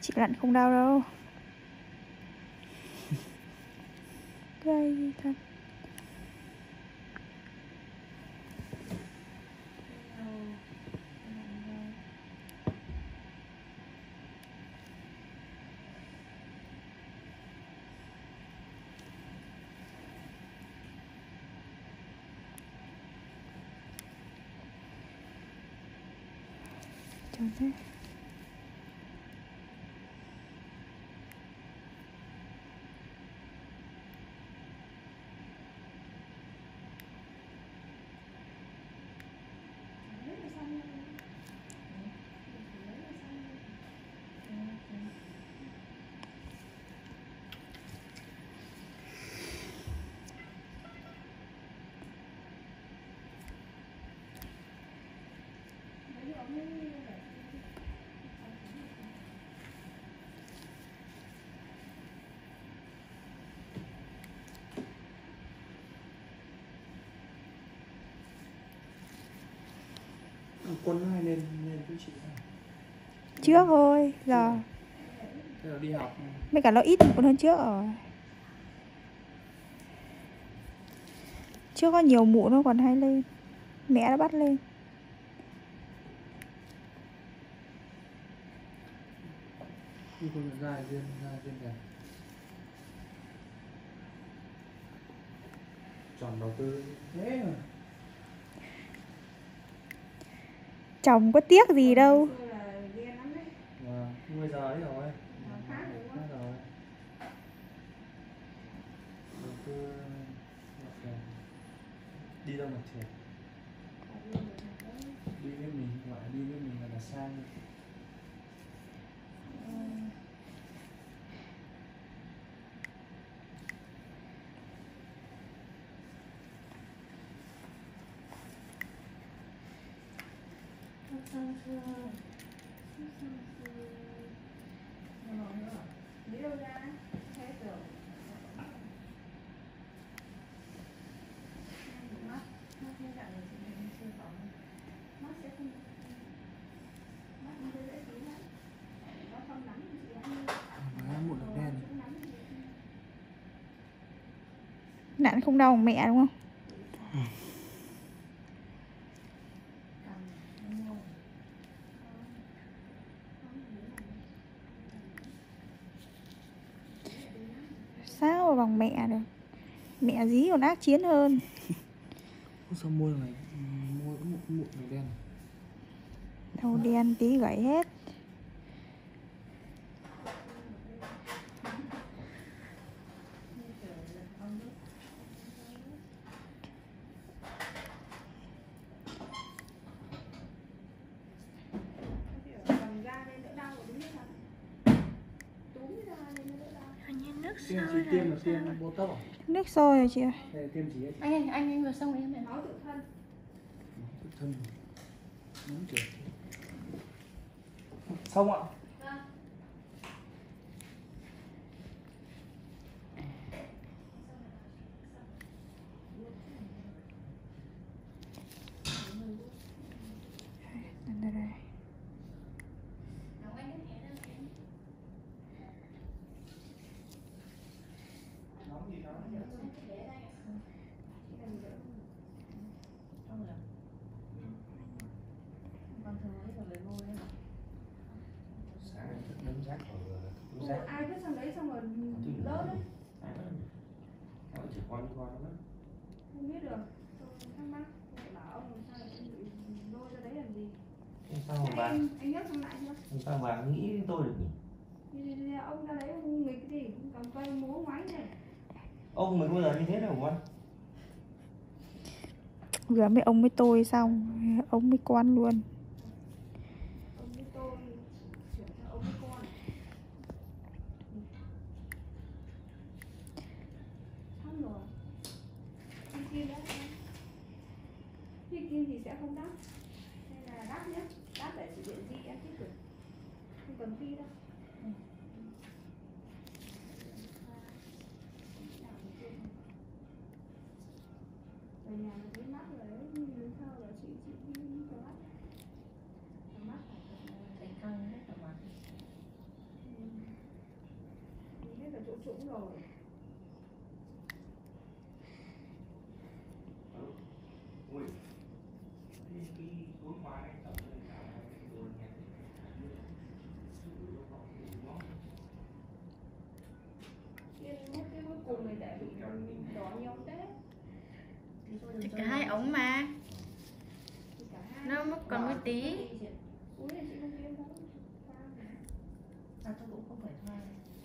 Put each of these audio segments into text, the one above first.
chị lặn không đau đâu. Gây thật? Chồng thế quân hay lên lên với chị à? trước thôi giờ. Là đi học. Mấy cả nó ít còn hơn trước rồi. Trước có nhiều mụ nó còn hay lên. Mẹ đã bắt lên đi con ra đẹp chọn đầu tư thế mà chồng có tiếc gì đâu. Và 10 giờ ấy rồi Đi đâu mặt trời Đi với mình gọi là đi với mình là, là sang Má một đợt đen nạn không đau mẹ đúng không sao mà bằng mẹ được. Mẹ dí còn ác chiến hơn. Sao môi này Môi một mụn màu đen đầu đen tí gãy hết hình như nước Tiêm chị tiêm là tiêm bô tóc à? nước sôi rồi chị ơi. Là tiêm chỉ ấy anh anh anh anh vừa xong em này Tự thân. Đúng chưa? Xong ạ đây, đây, đây. Sáng thức nấm rác rồi Nấm rác. ai cứ sang đấy xong rồi đỡ đấy? Nó chỉ quan quan lắm không biết được. Tôi thắc mắc. Bảo ông làm sao lôi ra đấy làm gì? Sao Thế mà bà anh anh nhớ xong lại chưa sao bà nghĩ tôi được nhỉ? Ông ra đấy ông nghịch gì? Cầm cây múa ngoáy này ông mới bao giờ như thế đâu quan vừa mới ông với tôi xong, ông mới quan luôn ông với tôi chuyển cho ông với con xong rồi phi kim đã phi kim thì sẽ không đắt nên là đắt nhé đắt để sử dụng gì em tích cực không cần phi đâu về nhà nó thấy mắt rồi đấy nhưng sao là chị chị đi cho mắt Mà mắt phải cần, Thấy căng hết cả mặt ừ, trũng rồi ui cái cái cuốn hoa này tổng lên cả cái đồ nhà Yên mất cái cuối cùng này để bị đỏ nhau tết Thì cả hai ống mà. Nó mất còn một tí Úi này chị không kiếm đâu Thoa mà. À, tôi cũng không phải thoa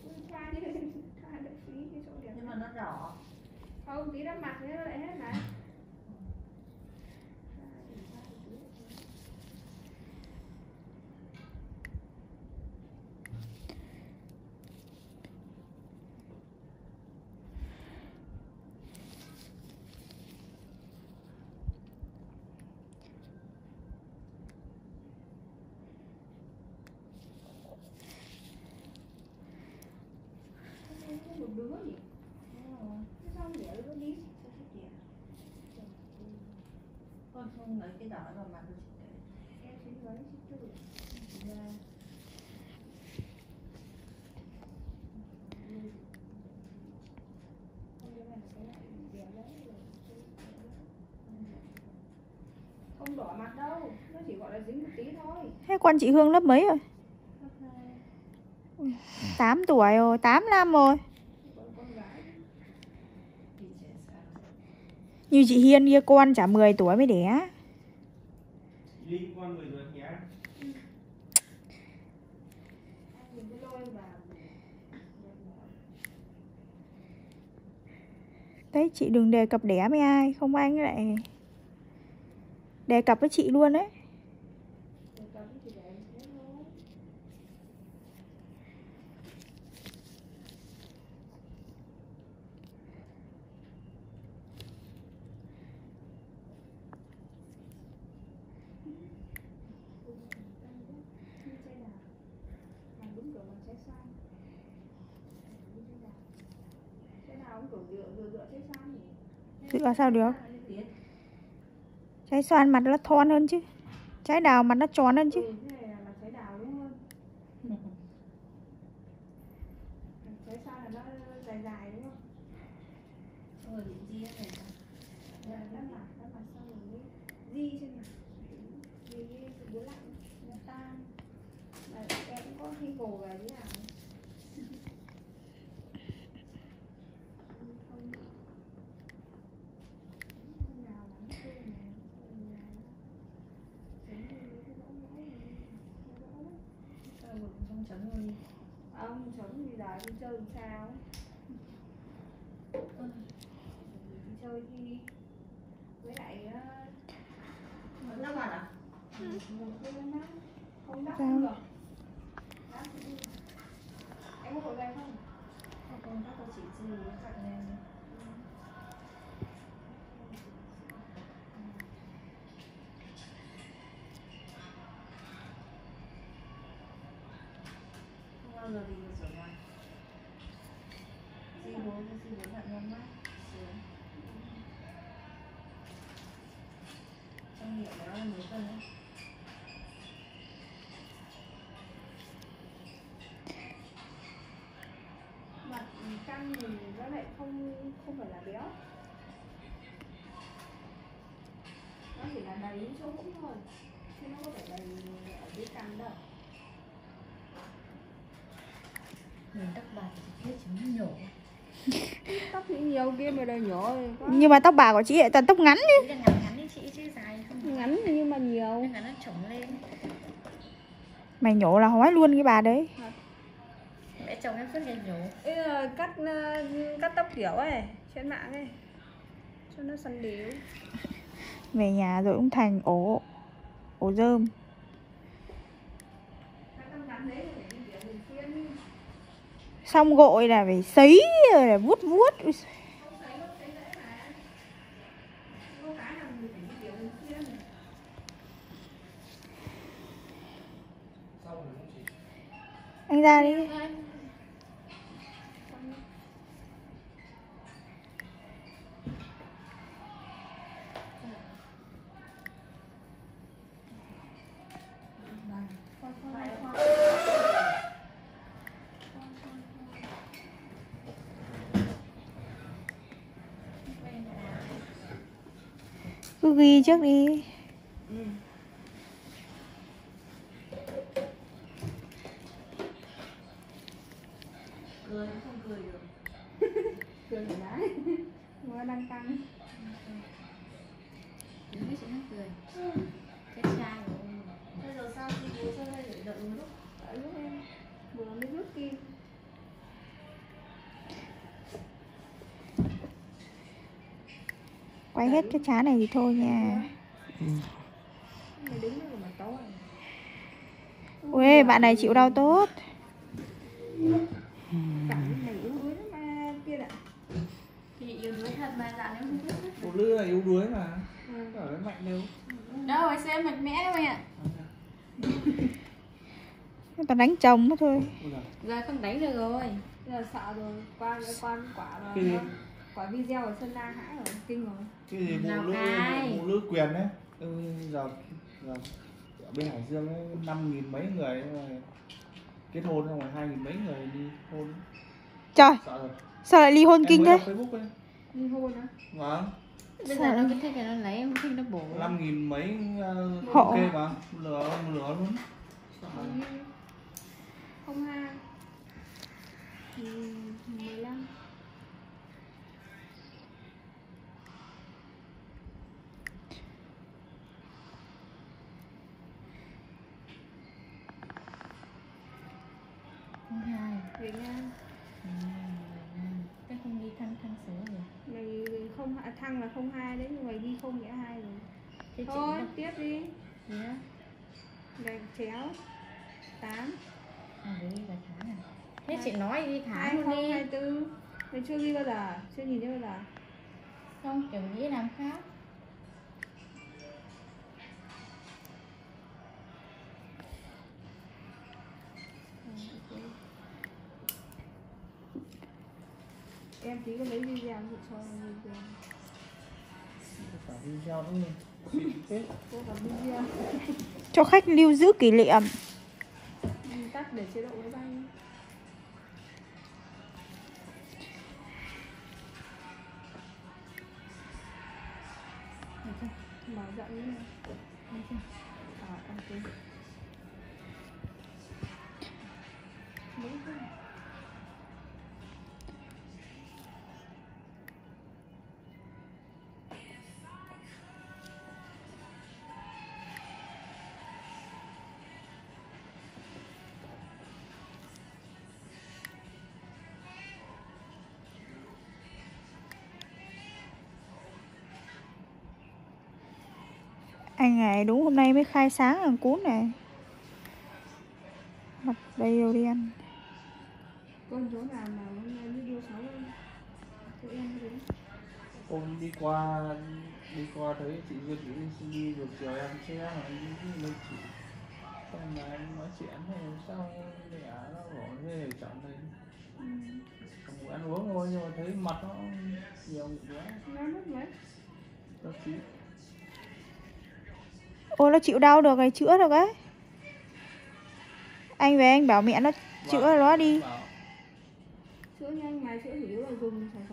Ui, thoa đi Thoa đỡ phí cái chỗ đẹp nhưng mà nó đỏ Không, tí đã mặt thế lại hết này Không một đứa gì Thế sao không để nó đi Sao thích vậy? Con không lấy cái đỏ vào mặt tôi chỉ để Em xin lấy chưa được ra Không, đỏ mặt đâu Nó chỉ gọi là dính một tí thôi. Thế con chị Hương lớp mấy rồi? Cấp hai. 8 tuổi rồi, 8 năm rồi Còn con gái thì trẻ sao như chị Hiên kia con chả 10 tuổi mới đẻ. Liên quan người rồi nhá Đấy chị đừng đề cập đẻ với ai, Không anh lại Đề cập với chị luôn đấy Để cấm thì để thế thôi Như trái đào Làm đúng kiểu bằng trái xanh Như trái đào Trái đào cũng kiểu dựa sao được? Trái xoan mặt nó thon hơn chứ. Trái đào mặt nó tròn hơn chứ Ừ, thế này là mặt trái đào đúng không? Trái xanh là nó dài dài đúng không? xong rồi định chia này sao Dạ, đắp mặt, đắp mặt xong rồi mới di trên mặt Di di thì bố lạnh, nó tan Mà em cũng có khi gồ về thế nào Không- không- không nào là nó tươi này, không nào nó giống như cái lỗ lỗ này, nó lỗ lắm. sao rồi không chấm luôn đi. Ông sống đi đời đi chơi làm sao? Ấy. đi chơi đi. Với lại ờ, vẫn lắp mặt à? Mắt không đắp bao giờ bị được mặt di bố di bố bạn nhắm mắt sướng. Trong miệng đó là mấy phần đấy? Mặt căng thì nó lại không không phải là béo. Nó chỉ là đầy chỗ hũng thôi chứ nó có phải đầy ở dưới căng đâu mình tóc thì nhiều kia mà đầy nhỏ Nhưng mà tóc bà của chị lại toàn tóc ngắn đi chị chứ dài không ngắn nhưng mà nhiều. Ngắn nó trống lên. Mày nhổ là hói luôn cái bà đấy. Mẹ chồng em suốt ngày nhổ. Là cắt ờ, cắt tóc kiểu ấy trên mạng ấy. Cho nó săn đều Về nhà rồi cũng thành ổ Ổ rơm cắt tóc ngắn đấy phải đi kiểu thường xuyên Xong gội là phải sấy rồi là vuốt vuốt. Anh ra đi thấy nó thấy dễ mà có cái là mình phải đi kiểu thường xuyên xong rồi cũng chỉ Anh ra đi cứ ghi trước đi. Ừ. cười không cười được. Cười thoải mái. Đang căng quay hết cái chán này thì thôi nha. Mày đứng đó mà tối ui bạn này chịu đau tốt. Cảm mày yếu đuối lắm mà kia ạ Chị yêu đuối thật mà dạo nếu không biết phụ nữ là yếu đuối mà. Ừ. ở đấy mạnh đâu. Đâu phải xem mạnh mẽ đâu mày ạ. Người ta đánh chồng nó thôi. Giờ không đánh được rồi. Giờ sợ rồi. Qua qua quả rồi quả video ở sân la hãi rồi kinh rồi. Cái gì nữ Cai. phụ nữ quyền đấy ừ, giờ giờ ở bên hải dương ấy năm nghìn mấy người rồi kết hôn xong rồi hai nghìn mấy người đi hôn. Trời. Sợ rồi. Sao lại ly hôn em kinh thế? facebook ấy. Ly hôn á? Vâng Bây giờ nó cứ thích nó lấy em không thích nó bổ. năm nghìn mấy uh, Hộ. ok mà. Lửa lửa luôn. Không hai Ừ, mười lăm Không về nha Cái không đi thăng thăng số rồi mày không à, thăng là không hai đấy nhưng mày ghi không nghĩa hai rồi? Thế thôi tiếp đi. Gì đó gạch chéo. Tám. À đấy là tháng à Thế chị nói đi tháng hai luôn đi. hai tư. Mày chưa ghi bao giờ chưa nhìn thấy bao giờ. Không kiểu nghĩ làm khác lấy video cho video cả video nữa cho khách lưu giữ kỷ niệm anh này đúng hôm nay mới khai sáng thằng cún này mặt đầy con chỗ nào mà hôm nay em? Đi qua đi qua thấy chị Duyên chị đi được chiều em xe mà đi lên chị xong mà em nói chuyện hay sao mẹ nó bỏ thế chẳng thấy ừ. không ăn uống thôi nhưng mà thấy mặt nó nhiều quá. Nó mất mấy? Nó chí ôi nó chịu đau được rồi chữa được ấy. Anh về anh bảo mẹ nó chữa nó đi. Bảo, chữa nhanh mà chữa chủ yếu là dùng sản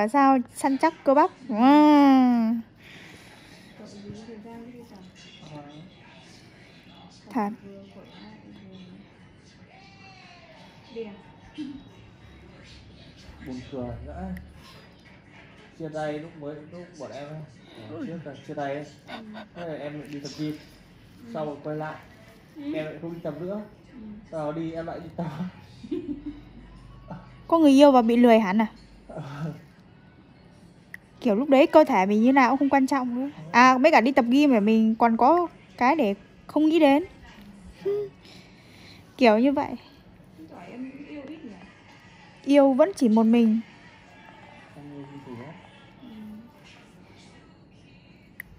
và sao? Săn chắc cơ bắp. Wow. thật buồn cười nữa chia tay lúc mới lúc bọn em trước là chia tay ấy. Thế là em đi tập gym. Sau rồi quay lại. Em lại không đi tập nữa. Sau đi em lại đi tập. Có người yêu và bị lười hẳn à kiểu lúc đấy cơ thể mình như nào cũng không quan trọng nữa. À mấy cả đi tập gym mà mình còn có cái để không nghĩ đến. Kiểu như vậy. Yêu vẫn chỉ một mình.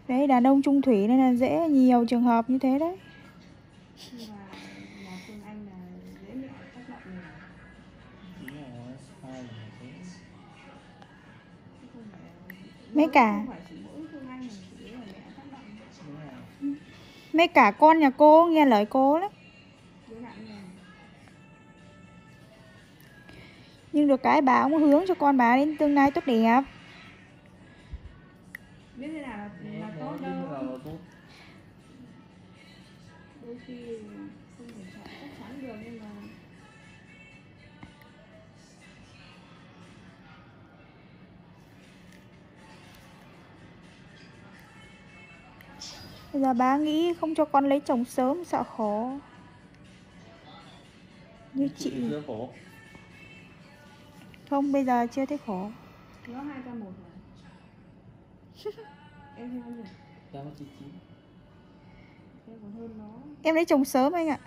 Đấy, đàn ông trung thủy nên là dễ nhiều trường hợp như thế đấy. mấy cả, mấy cả con nhà cô nghe lời cô lắm. Nhưng được cái bà cũng hướng cho con bà đến tương lai tốt đẹp. Bây giờ bà nghĩ không cho con lấy chồng sớm sợ khổ. Như chị chưa khổ. Không bây giờ chưa thấy khổ. Nó rồi. Em theo bao nhiêu em có chị chín. Em còn hơn nó. Em lấy chồng sớm anh ạ.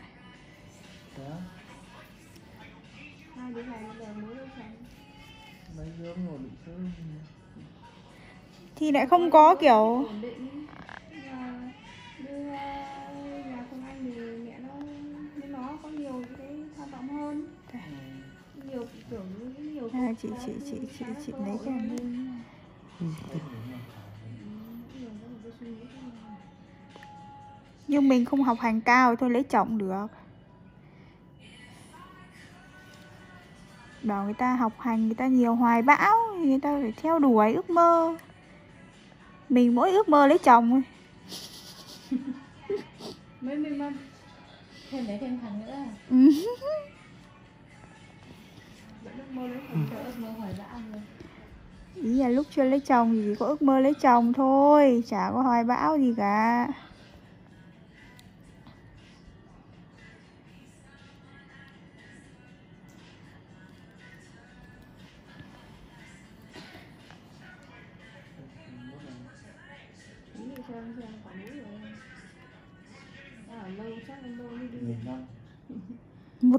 Thế á? hai đứa này bây giờ mới lấy chồng. Mấy sớm rồi bị sớm thì lại không có kiểu như nhà phương anh thì mẹ nó với nó có nhiều cái tham vọng hơn nhiều tưởng như nhiều à, chị chị chị chị chị lấy cái hơn. này. Ừ, nhưng mình không học hành cao thôi lấy chồng được bảo người ta học hành người ta nhiều hoài bão người ta phải theo đuổi ước mơ mình mỗi ước mơ lấy chồng thôi ước mơ hỏi dã luôn ý là lúc chưa lấy chồng thì chỉ có ước mơ lấy chồng thôi chả có hoài bão gì cả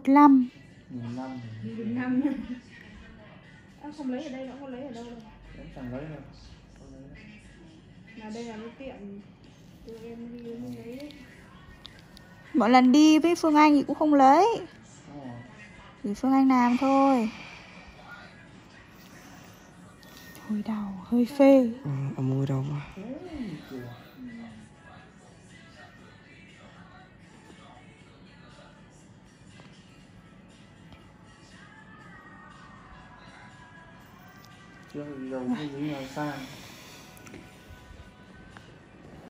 15 năm, 15 Em không lấy ở đây, nó không lấy ở đâu đây là cái Mọi lần đi với Phương Anh thì cũng không lấy. Thì Phương Anh làm thôi. Hồi đầu hơi phê. Ừ, ở mưa đầu mà Thế thì chưa? Thì đầu dính vào xa.